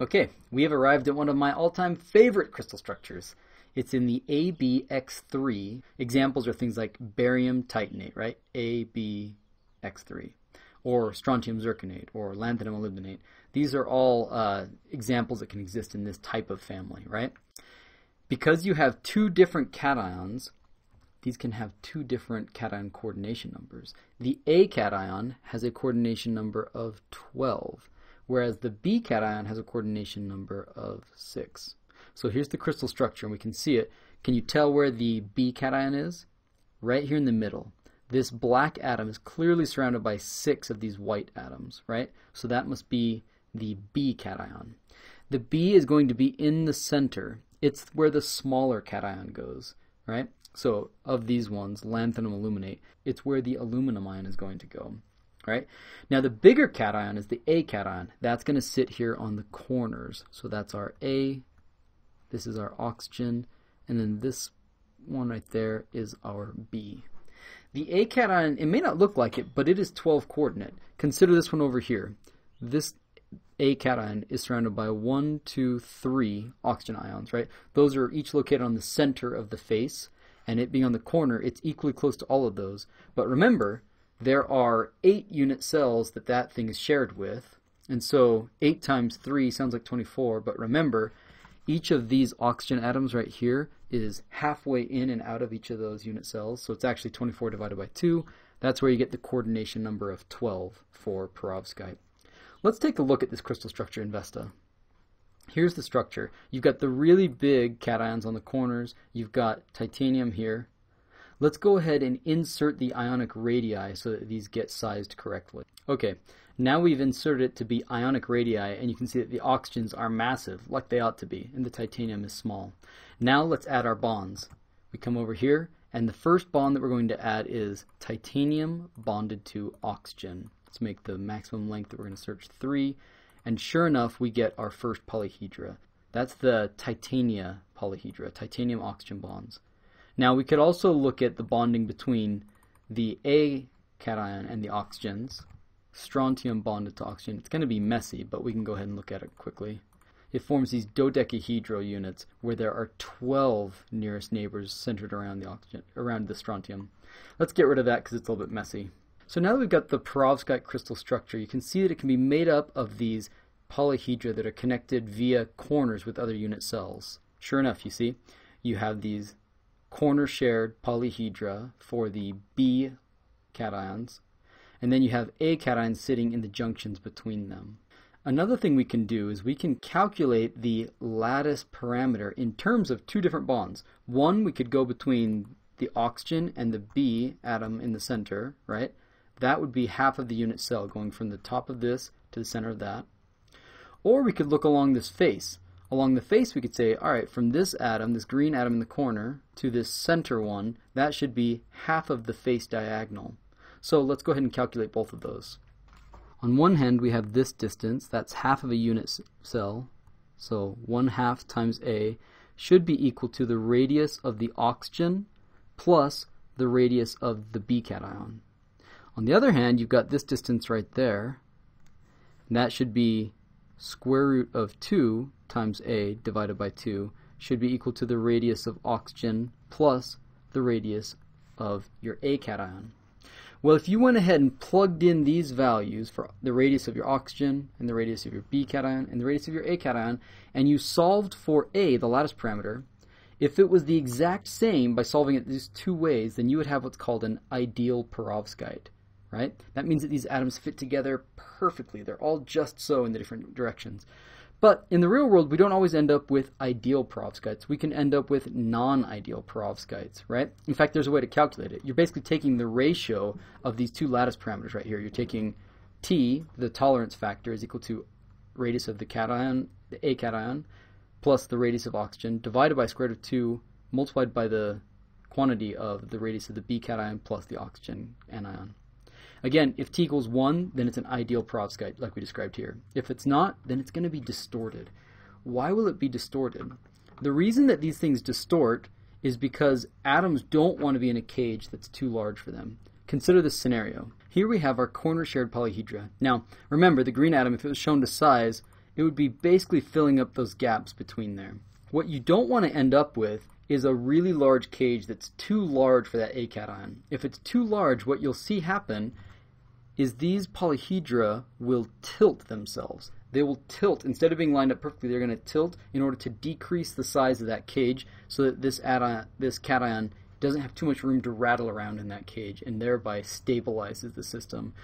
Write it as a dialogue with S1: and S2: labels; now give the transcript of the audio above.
S1: Okay, we have arrived at one of my all-time favorite crystal structures. It's in the ABX3. Examples are things like barium titanate, right? ABX3. Or strontium zirconate, or lanthanum molybdenate. These are all uh, examples that can exist in this type of family, right? Because you have two different cations, these can have two different cation coordination numbers. The A cation has a coordination number of 12, whereas the B cation has a coordination number of 6. So here's the crystal structure, and we can see it. Can you tell where the B cation is? Right here in the middle. This black atom is clearly surrounded by six of these white atoms, right? So that must be the B cation. The B is going to be in the center. It's where the smaller cation goes, right? So of these ones, lanthanum aluminate, it's where the aluminum ion is going to go. Right? Now the bigger cation is the A cation. That's going to sit here on the corners. So that's our A, this is our oxygen, and then this one right there is our B. The A cation, it may not look like it, but it is 12 coordinate. Consider this one over here. This A cation is surrounded by one, two, three oxygen ions, right? Those are each located on the center of the face and it being on the corner, it's equally close to all of those. But remember, there are eight unit cells that that thing is shared with. And so 8 times 3 sounds like 24, but remember, each of these oxygen atoms right here is halfway in and out of each of those unit cells. So it's actually 24 divided by 2. That's where you get the coordination number of 12 for perovskite. Let's take a look at this crystal structure in Vesta. Here's the structure. You've got the really big cations on the corners. You've got titanium here. Let's go ahead and insert the ionic radii so that these get sized correctly. Okay, now we've inserted it to be ionic radii and you can see that the oxygens are massive, like they ought to be, and the titanium is small. Now let's add our bonds. We come over here and the first bond that we're going to add is titanium bonded to oxygen. Let's make the maximum length that we're going to search 3 and sure enough, we get our first polyhedra. That's the titania polyhedra, titanium oxygen bonds. Now we could also look at the bonding between the A cation and the oxygens. Strontium bonded to oxygen. It's going to be messy, but we can go ahead and look at it quickly. It forms these dodecahedral units where there are 12 nearest neighbors centered around the oxygen, around the strontium. Let's get rid of that because it's a little bit messy. So now that we've got the perovskite crystal structure, you can see that it can be made up of these polyhedra that are connected via corners with other unit cells. Sure enough, you see, you have these corner shared polyhedra for the B cations, and then you have A cations sitting in the junctions between them. Another thing we can do is we can calculate the lattice parameter in terms of two different bonds. One, we could go between the oxygen and the B atom in the center, right? That would be half of the unit cell going from the top of this to the center of that. Or we could look along this face. Along the face we could say, alright, from this atom, this green atom in the corner, to this center one, that should be half of the face diagonal. So let's go ahead and calculate both of those. On one hand we have this distance, that's half of a unit cell, so 1 half times A should be equal to the radius of the oxygen plus the radius of the B cation. On the other hand, you've got this distance right there. And that should be square root of 2 times A divided by 2 should be equal to the radius of oxygen plus the radius of your A cation. Well, if you went ahead and plugged in these values for the radius of your oxygen and the radius of your B cation and the radius of your A cation, and you solved for A, the lattice parameter, if it was the exact same by solving it these two ways, then you would have what's called an ideal perovskite right? That means that these atoms fit together perfectly. They're all just so in the different directions. But in the real world, we don't always end up with ideal perovskites. We can end up with non-ideal perovskites, right? In fact, there's a way to calculate it. You're basically taking the ratio of these two lattice parameters right here. You're taking T, the tolerance factor, is equal to radius of the cation, the A cation, plus the radius of oxygen, divided by square root of 2, multiplied by the quantity of the radius of the B cation plus the oxygen anion. Again, if t equals 1, then it's an ideal perovskite, like we described here. If it's not, then it's going to be distorted. Why will it be distorted? The reason that these things distort is because atoms don't want to be in a cage that's too large for them. Consider this scenario. Here we have our corner shared polyhedra. Now, remember, the green atom, if it was shown to size, it would be basically filling up those gaps between there. What you don't want to end up with is a really large cage that's too large for that A cation. If it's too large, what you'll see happen is these polyhedra will tilt themselves. They will tilt instead of being lined up perfectly. They're going to tilt in order to decrease the size of that cage, so that this this cation, doesn't have too much room to rattle around in that cage, and thereby stabilizes the system.